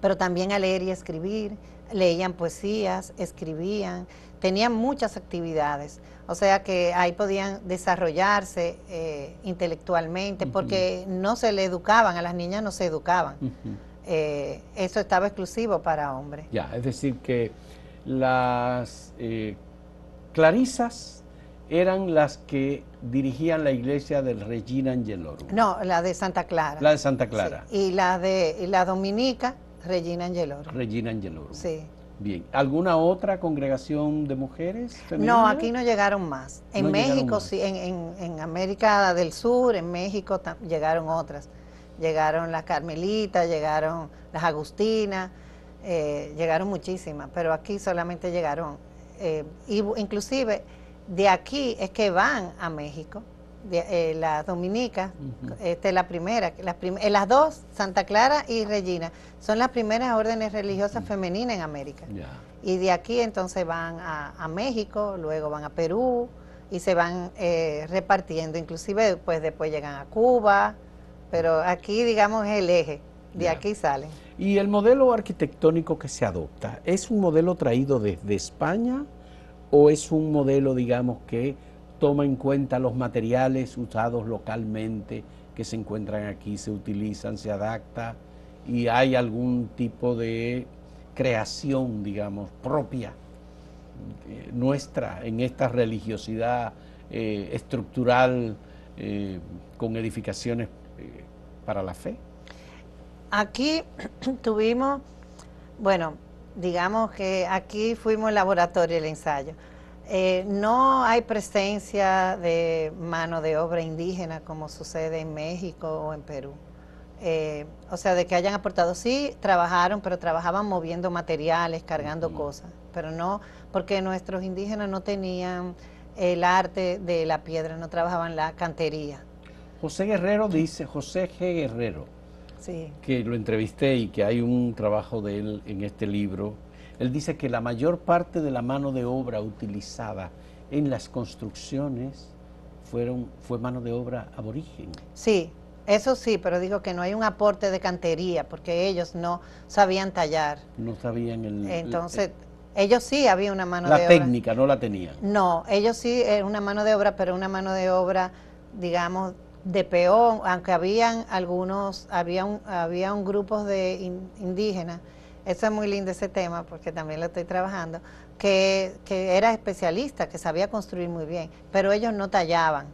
pero también a leer y escribir. Leían poesías, escribían, tenían muchas actividades. O sea que ahí podían desarrollarse eh, intelectualmente, porque no se le educaban, a las niñas no se educaban. Eh, eso estaba exclusivo para hombres. Ya, es decir que las eh, clarisas eran las que dirigían la iglesia del Regina Angelorum. No, la de Santa Clara. La de Santa Clara. Y la de la dominica, Regina Angelorum. Regina Angelorum. Sí. Bien. ¿Alguna otra congregación de mujeres femeninas? No, aquí no llegaron más. En México, sí, en, en, América del Sur, en México llegaron otras llegaron las Carmelitas, llegaron las Agustinas, eh, llegaron muchísimas, pero aquí solamente llegaron, eh, inclusive de aquí es que van a México, eh, las dominicas, esta es la primera, las, las dos, Santa Clara y Regina, son las primeras órdenes religiosas femeninas en América. Y de aquí entonces van a, México, luego van a Perú y se van repartiendo, inclusive pues después llegan a Cuba, pero aquí, digamos, es el eje. De aquí salen. ¿Y el modelo arquitectónico que se adopta es un modelo traído desde España o es un modelo, digamos, que toma en cuenta los materiales usados localmente que se encuentran aquí, se utilizan, se adapta y hay algún tipo de creación, digamos, propia eh, nuestra en esta religiosidad eh, estructural eh, con edificaciones para la fe? Aquí tuvimos, bueno, digamos que aquí fuimos el laboratorio del ensayo. Eh, no hay presencia de mano de obra indígena como sucede en México o en Perú. Eh, o sea, de que hayan aportado, sí, trabajaron, pero trabajaban moviendo materiales, cargando cosas, pero no, porque nuestros indígenas no tenían el arte de la piedra, no trabajaban la cantería. José Guerrero dice, José G. Guerrero, que lo entrevisté y que hay un trabajo de él en este libro, él dice que la mayor parte de la mano de obra utilizada en las construcciones fueron, fue mano de obra aborigen. Sí, eso sí, pero digo que no hay un aporte de cantería porque ellos no sabían tallar. No sabían el... Entonces... ellos sí había una mano de obra. La técnica no la tenían. No, ellos sí era una mano de obra, pero una mano de obra, digamos, de peón, aunque habían algunos, había un, había un grupo de indígenas, eso es muy lindo ese tema porque también lo estoy trabajando, que, que era especialista, que sabía construir muy bien, pero ellos no tallaban,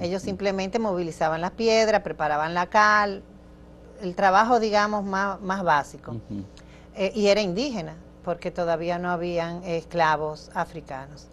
ellos simplemente movilizaban las piedras, preparaban la cal, el trabajo digamos más, más básico, eh, y era indígena, porque todavía no habían esclavos africanos.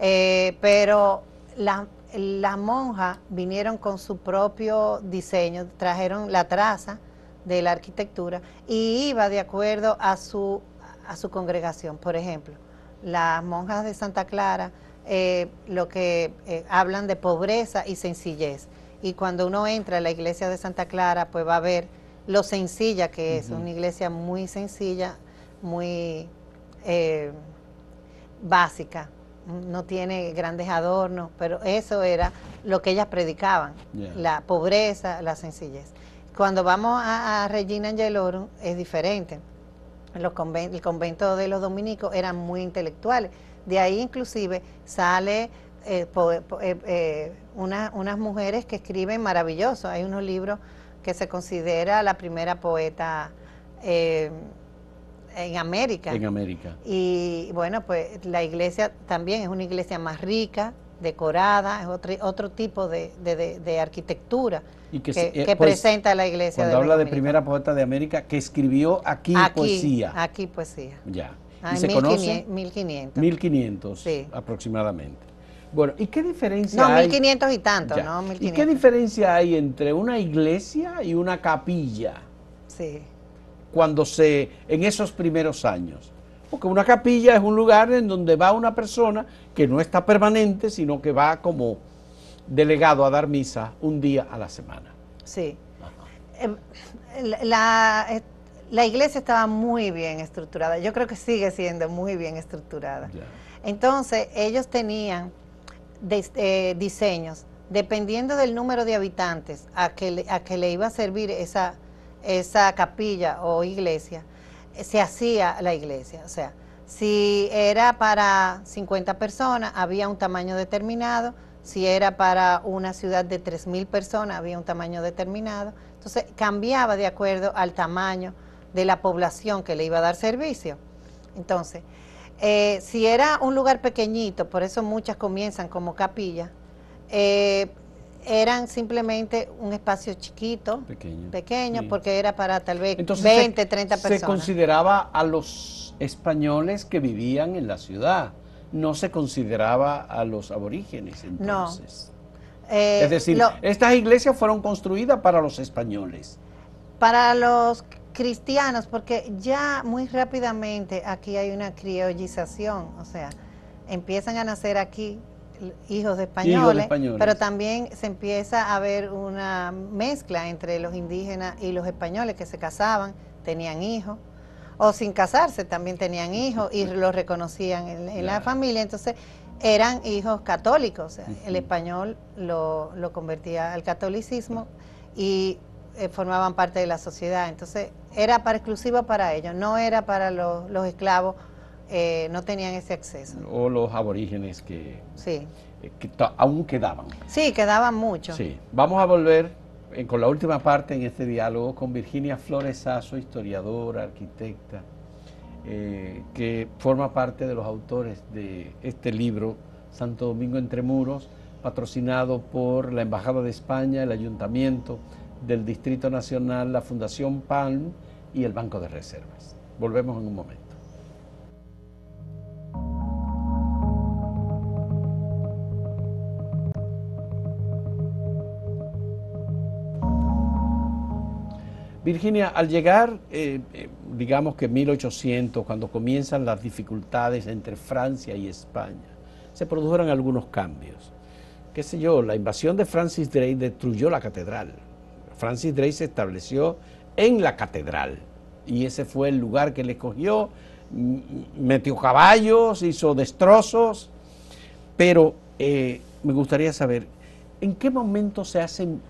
Eh, pero la, las monjas vinieron con su propio diseño, trajeron la traza de la arquitectura y iba de acuerdo a su, a su congregación. Por ejemplo, las monjas de Santa Clara eh, lo que eh, hablan de pobreza y sencillez. Y cuando uno entra a la iglesia de Santa Clara, pues va a ver lo sencilla que es, una iglesia muy sencilla, muy eh, básica no tiene grandes adornos, pero eso era lo que ellas predicaban, la pobreza, la sencillez. Cuando vamos a, Regina Angelorum es diferente. Los el convento de los dominicos eran muy intelectuales. De ahí inclusive sale eh, eh, eh, unas mujeres que escriben maravilloso. Hay unos libros que se considera la primera poeta en América. En América. Y bueno, pues la iglesia también es una iglesia más rica, decorada, es otro, otro tipo de, de, arquitectura y que, que, pues, presenta la iglesia. Cuando habla de primera poeta de América, que escribió aquí, poesía. Aquí poesía. Ya. ¿Y se 1500. 1500 aproximadamente. Bueno, ¿y qué diferencia hay? No, 1500 y tanto, ¿no? ¿Y qué diferencia hay entre una iglesia y una capilla? Sí. Cuando se, en esos primeros años. Porque una capilla es un lugar en donde va una persona que no está permanente, sino que va como delegado a dar misa un día a la semana. Sí. Em, la, la, iglesia estaba muy bien estructurada. Yo creo que sigue siendo muy bien estructurada. Entonces, ellos tenían de, diseños, dependiendo del número de habitantes a que le, a que le iba a servir esa, esa capilla o iglesia, se hacía la iglesia. O sea, si era para 50 personas, había un tamaño determinado. Si era para una ciudad de 3.000 personas, había un tamaño determinado. Entonces, cambiaba de acuerdo al tamaño de la población que le iba a dar servicio. Entonces, eh, si era un lugar pequeñito, por eso muchas comienzan como capilla, eh, eran simplemente un espacio chiquito, pequeño, porque era para tal vez 20, 30 personas. Se consideraba a los españoles que vivían en la ciudad, no se consideraba a los aborígenes entonces. No. Eh, es decir, estas iglesias fueron construidas para los españoles. Para los cristianos, porque ya muy rápidamente aquí hay una criollización, o sea, empiezan a nacer aquí hijos de españoles, pero también se empieza a ver una mezcla entre los indígenas y los españoles que se casaban, tenían hijos, o sin casarse también tenían hijos y los reconocían en, la familia, entonces eran hijos católicos, el español lo, lo convertía al catolicismo y eh, formaban parte de la sociedad. Entonces, era para exclusivo para ellos, no era para los, los esclavos, eh, no tenían ese acceso. O los aborígenes que, sí. Eh, que aún quedaban. Sí, quedaban mucho. Sí, vamos a volver con la última parte en este diálogo con Virginia Flores Sazo, historiadora, arquitecta, que forma parte de los autores de este libro, Santo Domingo entre Muros, patrocinado por la Embajada de España, el Ayuntamiento, del Distrito Nacional, la Fundación PALM y el Banco de Reservas. Volvemos en un momento. Virginia, al llegar, eh, eh, digamos que 1800, cuando comienzan las dificultades entre Francia y España, se produjeron algunos cambios. Qué sé yo, la invasión de Francis Drake destruyó la catedral, Francis Drake se estableció en la catedral y ese fue el lugar que le escogió, metió caballos, hizo destrozos, pero eh, me gustaría saber, ¿en qué momento se hacen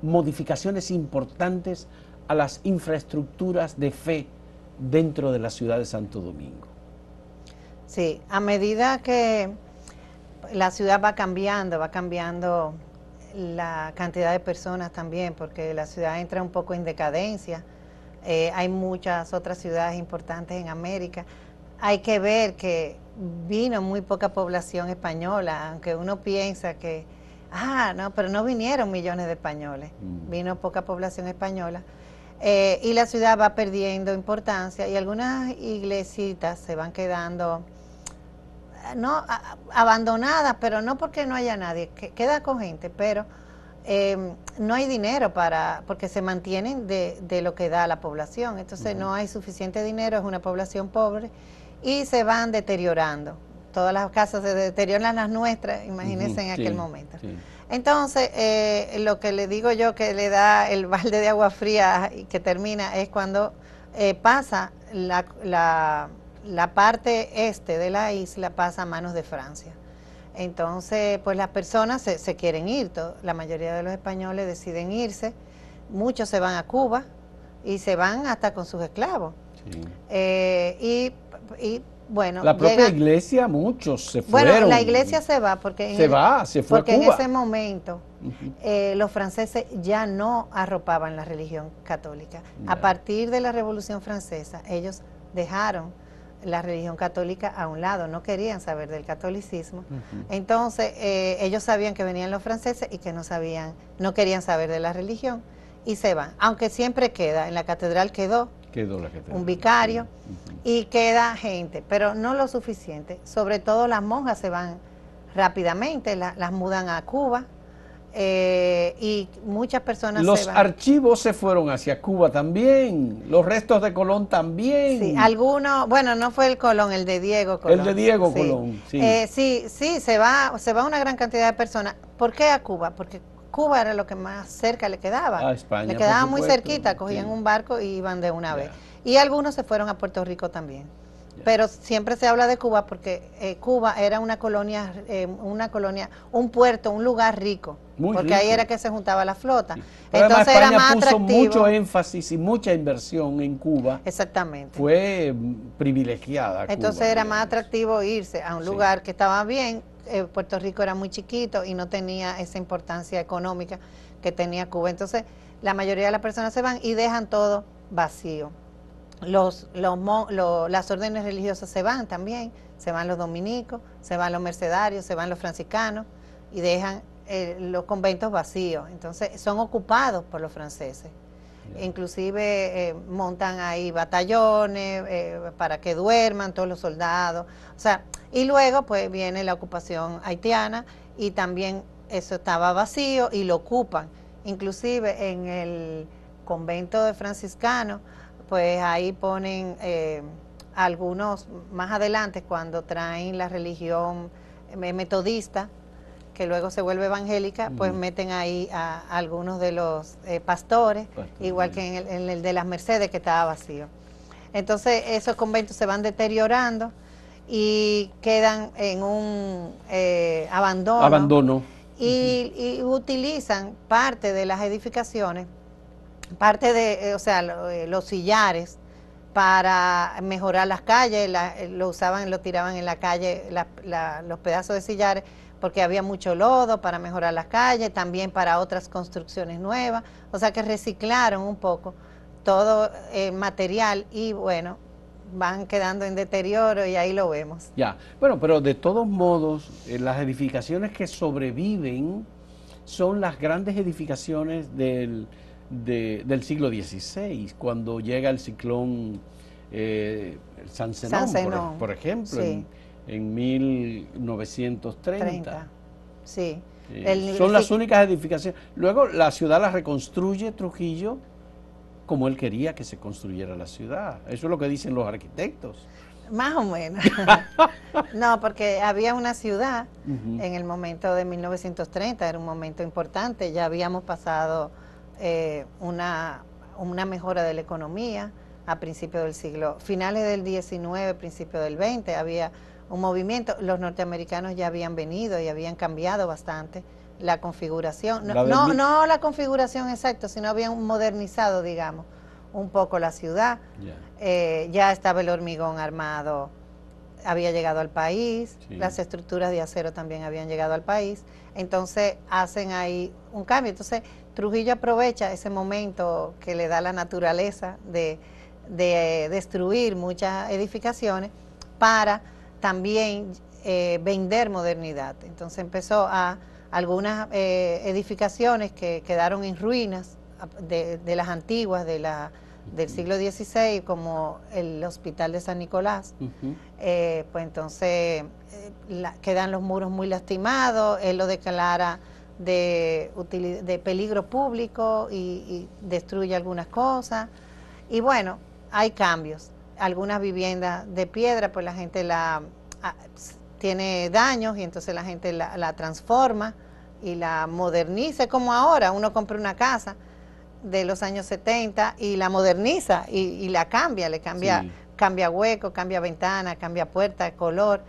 modificaciones importantes a las infraestructuras de fe dentro de la ciudad de Santo Domingo? Sí, a medida que la ciudad va cambiando, va cambiando la cantidad de personas también, porque la ciudad entra un poco en decadencia. Eh, hay muchas otras ciudades importantes en América. Hay que ver que vino muy poca población española, aunque uno piensa que, ah, no, pero no vinieron millones de españoles, mm. vino poca población española. Eh, y la ciudad va perdiendo importancia y algunas iglesitas se van quedando no abandonadas, pero no porque no haya nadie, que queda con gente, pero em, no hay dinero para, porque se mantienen de, de, lo que da la población, entonces no hay suficiente dinero, es una población pobre y se van deteriorando. Todas las casas se deterioran las nuestras, imagínense en aquel momento. Entonces, eh, lo que le digo yo que le da el balde de agua fría y que termina es cuando eh, pasa la, la la parte este de la isla pasa a manos de Francia. Entonces, pues las personas se, quieren ir, la mayoría de los españoles deciden irse, muchos se van a Cuba y se van hasta con sus esclavos. Eh, y, bueno, la propia iglesia, muchos se fueron. Bueno, la iglesia se va porque, se va, se fue porque en ese momento eh, los franceses ya no arropaban la religión católica. A partir de la Revolución Francesa, ellos dejaron la religión católica a un lado, no querían saber del catolicismo. Entonces, eh, ellos sabían que venían los franceses y que no sabían, no querían saber de la religión y se van. Aunque siempre queda, en la catedral quedó, un vicario. Y queda gente, pero no lo suficiente. Sobre todo las monjas se van rápidamente, las mudan a Cuba. Eh, y muchas personas los archivos se fueron hacia Cuba también los restos de Colón también. Sí algunos bueno no fue el Colón el de Diego Colón el de Diego Colón sí. Eh, sí sí se va se va una gran cantidad de personas. ¿por qué a Cuba? porque Cuba era lo que más cerca le quedaba a España le quedaba muy cerquita cogían un barco y iban de una vez y algunos se fueron a Puerto Rico también pero siempre se habla de Cuba porque eh, Cuba era una colonia, eh, una colonia, un puerto, un lugar rico, porque ahí era que se juntaba la flota. Entonces era más puso mucho énfasis y mucha inversión en Cuba. Exactamente. Fue privilegiada. Entonces era más atractivo irse a un lugar que estaba bien. Eh, Puerto Rico era muy chiquito y no tenía esa importancia económica que tenía Cuba. Entonces la mayoría de las personas se van y dejan todo vacío los, los, las órdenes religiosas se van también, se van los dominicos, se van los mercedarios, se van los franciscanos y dejan eh, los conventos vacíos. Entonces son ocupados por los franceses. Inclusive eh, montan ahí batallones eh, para que duerman todos los soldados. O sea, y luego pues viene la ocupación haitiana y también eso estaba vacío y lo ocupan. Inclusive en el convento de franciscanos pues ahí ponen eh, algunos más adelante cuando traen la religión metodista, que luego se vuelve evangélica, pues meten ahí a, algunos de los eh, pastores, igual que en el, de las Mercedes que estaba vacío. Entonces esos conventos se van deteriorando y quedan en un abandono. Abandono. y, utilizan parte de las edificaciones parte de, eh, o sea, eh, los sillares para mejorar las calles, eh, lo usaban, lo tiraban en la calle, los pedazos de sillares, porque había mucho lodo para mejorar las calles, también para otras construcciones nuevas, o sea que reciclaron un poco todo el material y bueno, van quedando en deterioro y ahí lo vemos. Ya, bueno, pero de todos modos, las edificaciones que sobreviven son las grandes edificaciones del del siglo XVI, cuando llega el ciclón eh, San Zenón, Por, ejemplo, en, 1930. Sí. Eh, son las únicas edificaciones. Luego la ciudad la reconstruye Trujillo como él quería que se construyera la ciudad. Eso es lo que dicen los arquitectos. Más o menos. no, porque había una ciudad en el momento de 1930, era un momento importante, ya habíamos pasado eh, una, una mejora de la economía a principios del siglo, finales del 19, principios del 20, había un movimiento, los norteamericanos ya habían venido y habían cambiado bastante la configuración, no, no, la configuración exacta, sino habían modernizado, digamos, un poco la ciudad, eh, ya estaba el hormigón armado, había llegado al país, las estructuras de acero también habían llegado al país, entonces hacen ahí un cambio, entonces Trujillo aprovecha ese momento que le da la naturaleza de, destruir muchas edificaciones para también eh, vender modernidad. Entonces empezó a algunas eh, edificaciones que quedaron en ruinas de, las antiguas, de la, del siglo XVI, como el Hospital de San Nicolás. Eh, pues entonces quedan los muros muy lastimados, él lo declara de, de peligro público y, destruye algunas cosas. Y bueno, hay cambios. Algunas viviendas de piedra, pues la gente la ah, tiene daños y entonces la gente la, transforma y la moderniza, como ahora uno compra una casa de los años 70 y la moderniza y, la cambia, le cambia, cambia hueco, cambia ventana, cambia puerta, color.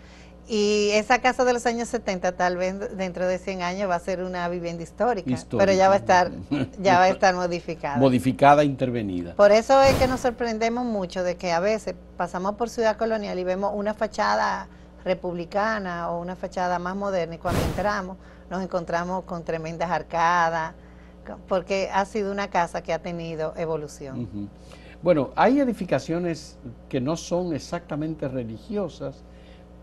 Y esa casa de los años 70 tal vez dentro de 100 años va a ser una vivienda histórica, pero ya va a estar ya va a estar modificada. Modificada, intervenida. Por eso es que nos sorprendemos mucho de que a veces pasamos por Ciudad Colonial y vemos una fachada republicana o una fachada más moderna y cuando entramos nos encontramos con tremendas arcadas, porque ha sido una casa que ha tenido evolución. Bueno, hay edificaciones que no son exactamente religiosas,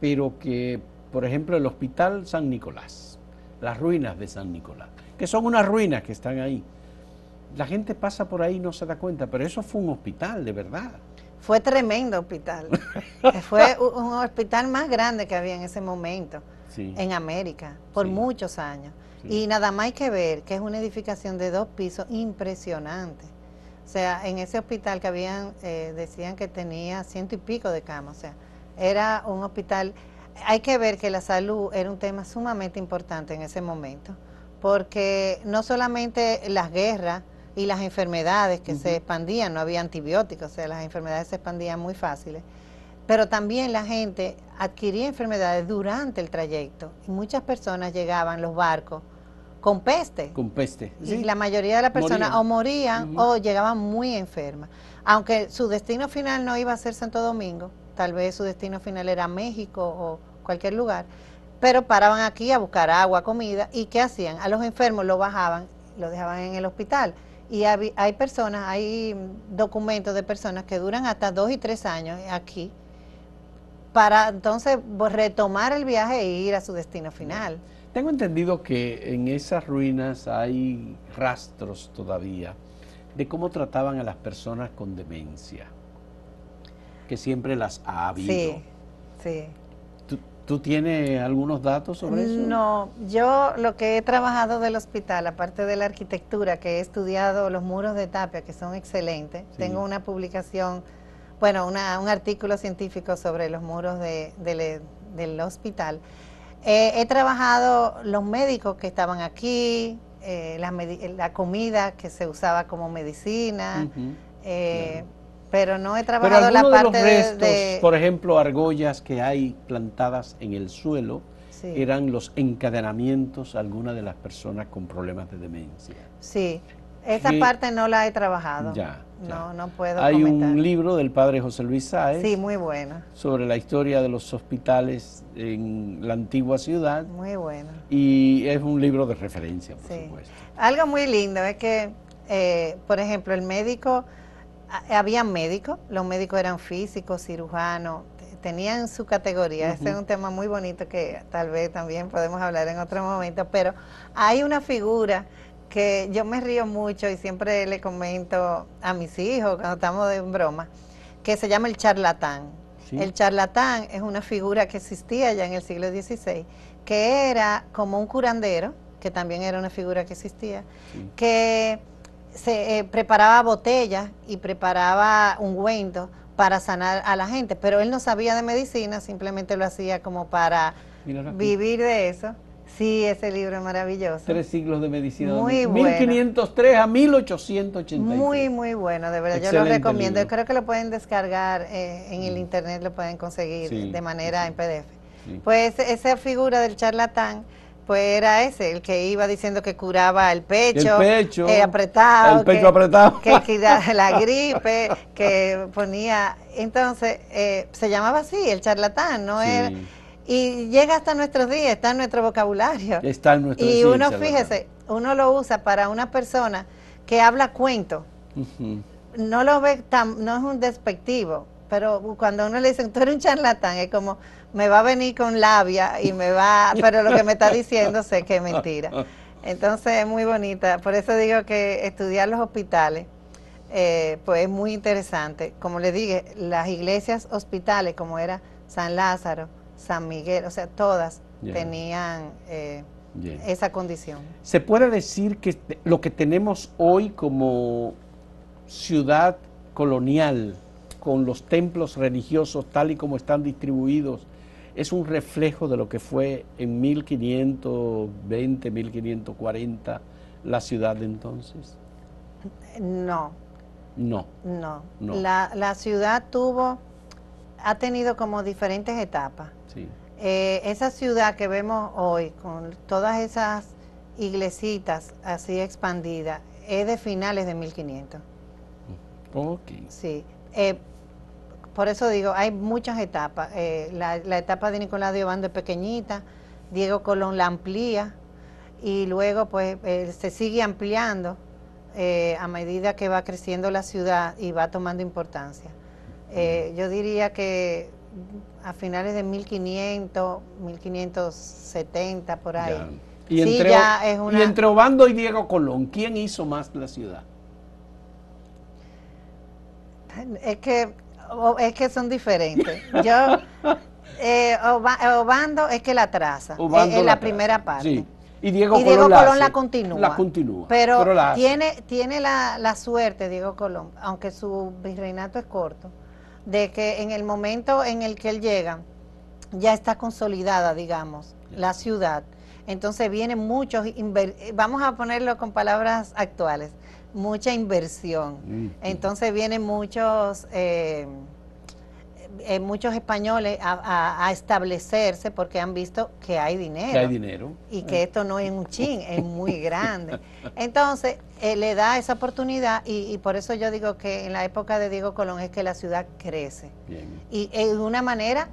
pero que, por ejemplo, el Hospital San Nicolás, las ruinas de San Nicolás, que son unas ruinas que están ahí. La gente pasa por ahí y no se da cuenta, pero eso fue un hospital, de verdad. Fue tremendo hospital. fue un hospital más grande que había en ese momento en América, por muchos años. Y nada más hay que ver que es una edificación de dos pisos impresionante. O sea, en ese hospital que habían, eh, decían que tenía ciento y pico de camas. O sea, era un hospital. Hay que ver que la salud era un tema sumamente importante en ese momento, porque no solamente las guerras, y las enfermedades que se expandían, no había antibióticos, o sea, las enfermedades se expandían muy fáciles. Pero también la gente adquiría enfermedades durante el trayecto y muchas personas llegaban, los barcos, con peste. Con peste. Y la mayoría de las personas o morían o llegaban muy enfermas. Aunque su destino final no iba a ser Santo Domingo, tal vez su destino final era México o cualquier lugar, pero paraban aquí a buscar agua, comida y ¿qué hacían? A los enfermos lo bajaban, lo dejaban en el hospital y hay, personas, hay documentos de personas que duran hasta dos y tres años aquí para entonces pues, retomar el viaje e ir a su destino final. Tengo entendido que en esas ruinas hay rastros todavía de cómo trataban a las personas con demencia, que siempre las ha habido. Sí, sí. ¿Tú tienes algunos datos sobre eso? No, yo lo que he trabajado del hospital, aparte de la arquitectura, que he estudiado los muros de tapia, que son excelentes, tengo una publicación, bueno, un artículo científico sobre los muros del hospital. Eh, he trabajado los médicos que estaban aquí, eh, la, comida que se usaba como medicina, pero no he trabajado la parte de, los restos, por ejemplo, argollas que hay plantadas en el suelo, eran los encadenamientos a algunas de las personas con problemas de demencia. Sí, esa parte no la he trabajado. Ya, No, no puedo Hay un libro del padre José Luis Sáez. Sí, muy bueno. Sobre la historia de los hospitales en la antigua ciudad. Muy bueno. Y es un libro de referencia, por supuesto. Algo muy lindo es que, eh, por ejemplo, el médico había médicos, los médicos eran físicos, cirujanos, tenían su categoría. Ese es un tema muy bonito que tal vez también podemos hablar en otro momento, pero hay una figura que yo me río mucho y siempre le comento a mis hijos cuando estamos en broma, que se llama el charlatán. El charlatán es una figura que existía ya en el siglo XVI, que era como un curandero, que también era una figura que existía, que se eh, preparaba botellas y preparaba ungüentos para sanar a la gente, pero él no sabía de medicina, simplemente lo hacía como para vivir de eso. Sí, ese libro es maravilloso. Tres siglos de medicina. Muy bueno. 1503 a 1883. Muy, muy bueno, de verdad. yo lo recomiendo. Creo que lo pueden descargar eh, en el internet, lo pueden conseguir de manera en PDF. Pues esa figura del charlatán pues era ese, el que iba diciendo que curaba el pecho, el pecho eh, apretado, el pecho que, apretado, que quitaba la gripe, que ponía, entonces eh, se llamaba así, el charlatán, no era, y llega hasta nuestros días, está en nuestro vocabulario. Está en nuestro Y uno, fíjese, uno lo usa para una persona que habla cuento, no lo ve tan, no es un despectivo, pero cuando uno le dice, tú eres un charlatán, es como, me va a venir con labia y me va, pero lo que me está diciendo sé que es mentira. Entonces es muy bonita, por eso digo que estudiar los hospitales, eh, pues es muy interesante. Como le dije, las iglesias hospitales, como era San Lázaro, San Miguel, o sea, todas tenían eh, esa condición. ¿Se puede decir que lo que tenemos hoy como ciudad colonial, con los templos religiosos tal y como están distribuidos, es un reflejo de lo que fue en 1520, 1540 la ciudad de entonces? No. No. No. La, ciudad tuvo, ha tenido como diferentes etapas. Sí. Eh, esa ciudad que vemos hoy, con todas esas iglesitas así expandidas, es de finales de 1500. Ok. Sí. Eh, por eso digo, hay muchas etapas. Eh, la, etapa de Nicolás de Obando es pequeñita, Diego Colón la amplía y luego pues eh, se sigue ampliando eh, a medida que va creciendo la ciudad y va tomando importancia. yo diría que a finales de 1500, 1570 por ahí. Y, entre, y entre Obando y Diego Colón, ¿quién hizo más la ciudad? Es que es que son diferentes. Yo, eh, Obando es que la traza, es, la, primera parte. Y Diego, Colón, la, continúa. La continúa. Pero, tiene, tiene la, la, suerte, Diego Colón, aunque su virreinato es corto, de que en el momento en el que él llega, ya está consolidada, digamos, la ciudad. Entonces vienen muchos, vamos a ponerlo con palabras actuales, mucha inversión. Entonces vienen muchos... Eh, eh, muchos españoles a, establecerse porque han visto que hay dinero. hay dinero. Y que esto no es un chin, es muy grande. Entonces, eh, le da esa oportunidad y, por eso yo digo que en la época de Diego Colón es que la ciudad crece. Y de una manera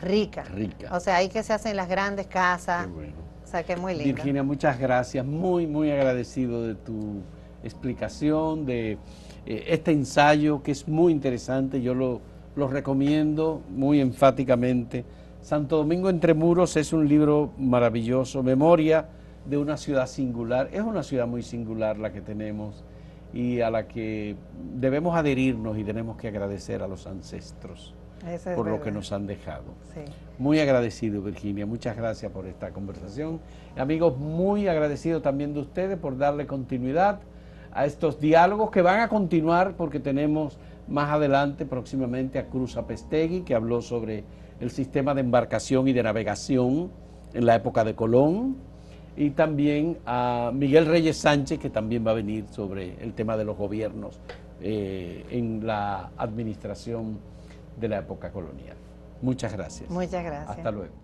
rica. Rica. O sea, ahí que se hacen las grandes casas. O sea, que es muy lindo. Virginia, muchas gracias. Muy, muy agradecido de tu explicación, de eh, este ensayo que es muy interesante. Yo lo los recomiendo muy enfáticamente. Santo Domingo entre muros es un libro maravilloso, memoria de una ciudad singular. Es una ciudad muy singular la que tenemos y a la que debemos adherirnos y tenemos que agradecer a los ancestros por lo que nos han dejado. Muy agradecido, Virginia. Muchas gracias por esta conversación. Amigos, muy agradecido también de ustedes por darle continuidad a estos diálogos que van a continuar porque tenemos más adelante, próximamente, a Cruz Apestegui, que habló sobre el sistema de embarcación y de navegación en la época de Colón, y también a Miguel Reyes Sánchez, que también va a venir sobre el tema de los gobiernos eh, en la administración de la época colonial. Muchas gracias. Muchas gracias. Hasta luego.